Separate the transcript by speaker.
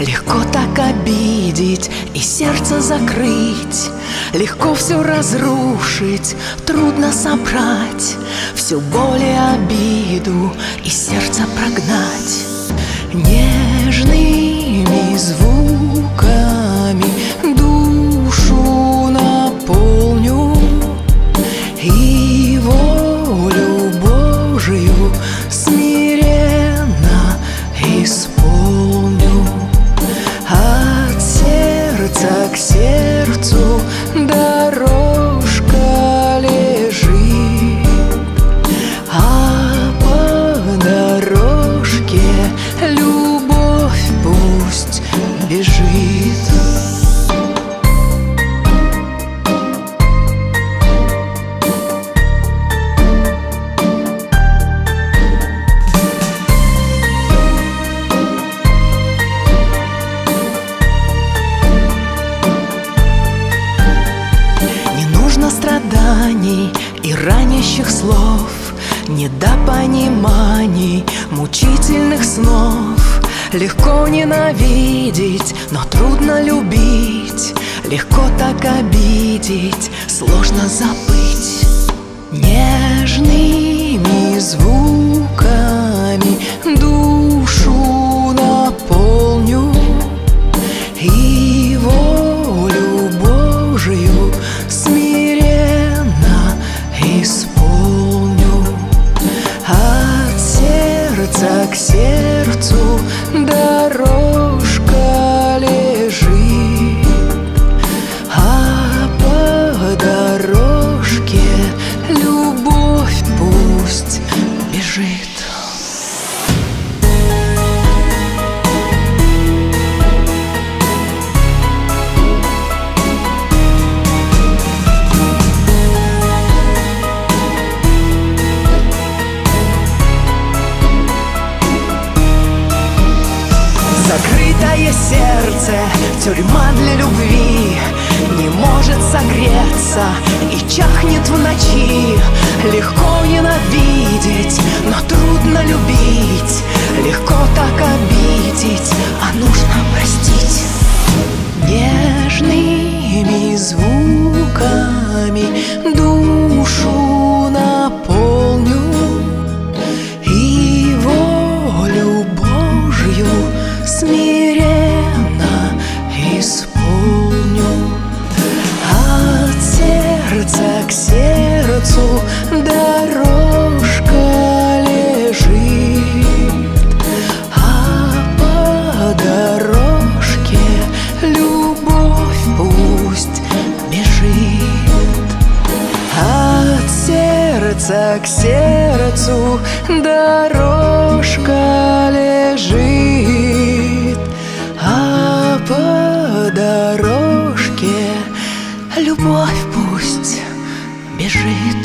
Speaker 1: Легко так обидеть и сердце закрыть. Легко все разрушить, трудно собрать. Всю боль и обиду и сердце прогнать. Нежными страданий и ранящих слов Недопониманий, мучительных снов. Легко ненавидеть, но трудно любить Легко так обидеть, сложно забыть. Нежными звуками сердца к сердцу дорожка лежит. А по дорожке любовь пусть бежит тюрьма для любви Не может согреться и чахнет в ночи. Легко сердца к сердцу дорожка лежит, а по дорожке любовь пусть бежит.